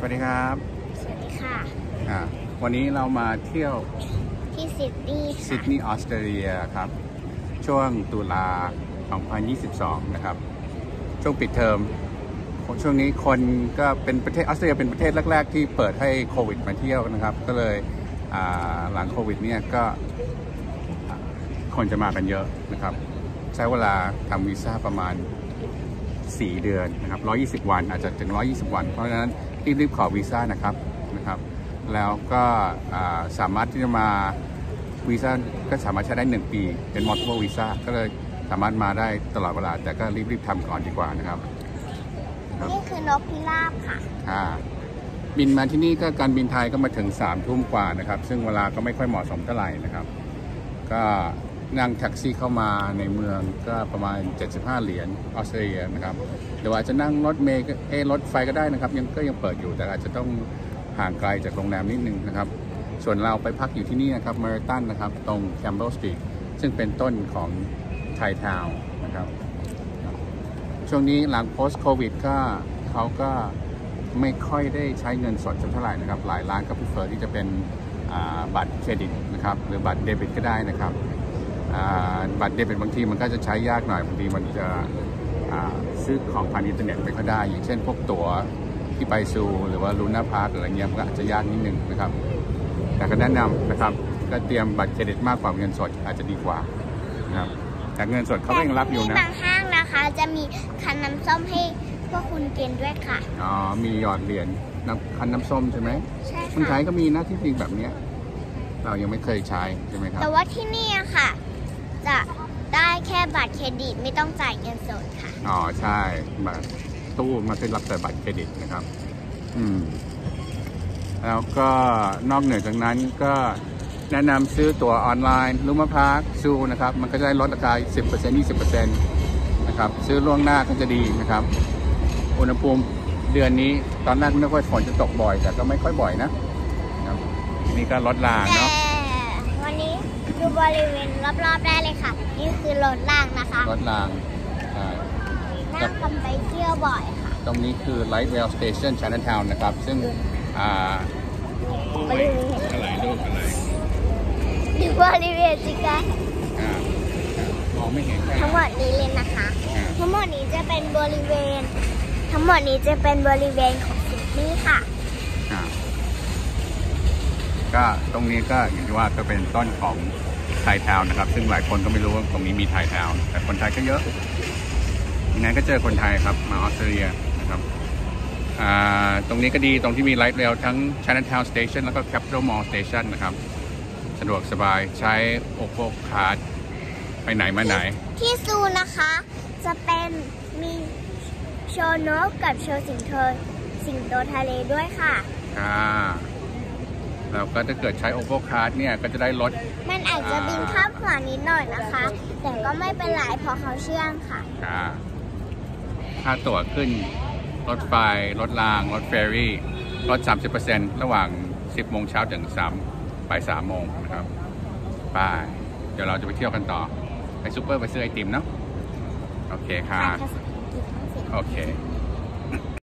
สวัสดีครับ สวัสดีค่ะอ่าวันนี้เรามาเที่ยวที่ซิดนีย์ซิดค่ะนีย์ออสเตรเลียครับ ช่วงตุลา 2022 นะครับ ช่วงปิดเทอมช่วงนี้คนก็เป็นประเทศออสเตรเลียเป็นประเทศแรก ๆ ที่เปิดให้โควิดมาเที่ยวนะครับ ก็เลยอ่าหลังโควิดเนี่ยก็อ่าคนจะมากันเยอะนะครับ ใช้เวลาทำวีซ่าประมาณ 4 เดือนนะครับ 120 วันอาจจะถึง 120 วัน เพราะฉะนั้นรีบๆขอวีซ่านะครับนะครับ แล้วก็อ่าสามารถที่จะมาวีซ่าก็สามารถใช้ได้ 1 ปี เป็น multiple visa ก็เลยสามารถมาได้ตลอดเวลา แต่ก็รีบๆทำก่อนดีกว่านะครับนี่คือนกพิราบค่ะอ่าบินมาที่นี่ก็การบินไทยก็มาถึง3ามทุ่มกว่านะครับ ซึ่งเวลาก็ไม่ค่อยเหมาะสมเท่าไหร่นะครับ ก็ นั่งแท็กซี่เข้ามาในเมืองก็ประมาณ 75 เหรียญออสเตรเลียนะครับหรือว่าจะนั่งรถเมล์เอรถไฟก็ได้นะครับ ยังก็ยังเปิดอยู่แต่อาจจะต้องห่างไกลจากโรงแรมนิดนึงนะครับ ส่วนเราไปพักอยู่ที่นี่นะครับ Meriton นะครับ ตรง Campbell Street ซึ่งเป็นต้นของ Thai Town นะครับ ช่วงนี้หลัง post covid ก็เขาก็ไม่ค่อยได้ใช้เงินสดเท่าไหร่นะครับ หลายร้านก็ prefer ที่จะเป็นบัตรเครดิตนะครับ หรือบัตรเดบิตก็ได้นะครับ บัตรเดบิตบางทีมันก็จะใช้ยากหน่อยบางทีมันจะอ่าซื้อของผ่านอินเทอร์เน็ตไม่ค่อยได้ อย่างเช่นพวกตั๋วที่ไป zoo หรือว่า Luna Park อะไรเงี้ยมันก็อาจจะยากนิดนึงนะครับ แต่ก็แนะนำนะครับก็เตรียมบัตรเครดิตมากกว่าเงินสดอาจจะดีกว่านะครับแต่เงินสดเขาก็ยังรับอยู่แต่นะที่บางห้างนะคะจะมีคั้นน้ำส้มให้พวกคุณกินด้วยค่ะอ๋อมีหยอดเหรียญน้ำคันน้ำส้มใช่ไหมใช่คนไทค่ะยก็มีนะที่จริงแบบเนี้ยเรายังไม่เคยใช้ใช่ไหมครับแต่ว่าที่นี่อะค่ะ จะได้แค่บัตรเครดิตไม่ต้องจ่ายเงินสดค่ะ อ๋อใช่บัตรตู้มาขึ้นรับแต่บัตรเครดิตนะครับ อืม แล้วก็นอกเหนือจากนั้นก็แนะนำซื้อตั๋วออนไลน์ลูมพาร์คซูนะครับ มันก็จะได้ลดราคา 10% 20%นะครับซื้อล่วงหน้าก็จะดีนะครับ อุณหภูมิเดือนนี้ตอนแรกนึกว่าฝนจะตกบ่อย แต่ก็ไม่ค่อยบ่อยนะครับนี่ก็ลดลาเนาะ บริเวณรอบๆได้เลยค่ะ นี่คือรถล่างนะคะลดรางใช่นั่งกันไปเที่ยวบ่อยค่ะ ตรงนี้คือ Light Rail Station Chinatown นะครับ ซึ่งอ่าบริเวณอะไรลูกอะไรดูบริเวณสิคะอ่ามองไม่เห็นทั้งหมดนี้เลยนะคะอ่าทั้งหมดนี้จะเป็นบริเวณ ทั้งหมดนี้จะเป็นบริเวณของซิดนีย์ค่ะอ่าก็ตรงนี้ก็อย่างที่ว่าก็เป็นต้นของ Thai Town นะครับ ซึ่งหลายคนก็ไม่รู้ว่าตรงนี้มี Thai Town แต่คนไทยก็เยอะยังไงก็เจอคนไทยครับ มาออสเตรเลียนะครับอ่าตรงนี้ก็ดีตรงที่มี light rail ทั้ง Chinatown Station แล้วก็ Capitol Mall Station นะครับ สะดวกสบายใช้ Oppo Card ไปไหนมาไหน ที่ซูนะคะ จะเป็นมีโชว์นกกับโชว์สิงโตสิงโตทะเลด้วยค่ะอ่า แล้วก็ถ้าเกิดใช้ Oppo Card เนี่ยก็จะได้ลด มันอาจจะบินข้ามหัวนิดหน่อยนะคะ แต่ก็ไม่เป็นไรเพราะเขาเชื่องค่ะอ่าค่าตั๋วขึ้น รถไฟ รถราง รถเฟอร์รี่ ลด 30%ระหว่าง 10 โมงเช้าถึง3บ่าย3โมงนะครับไปเดี๋ยวเราจะไปเที่ยวกันต่อ ไปซูเปอร์ไปซื้อไอติมเนาะ โอเคค่ะภาษาอังกฤษทั้งสิ้นโอเค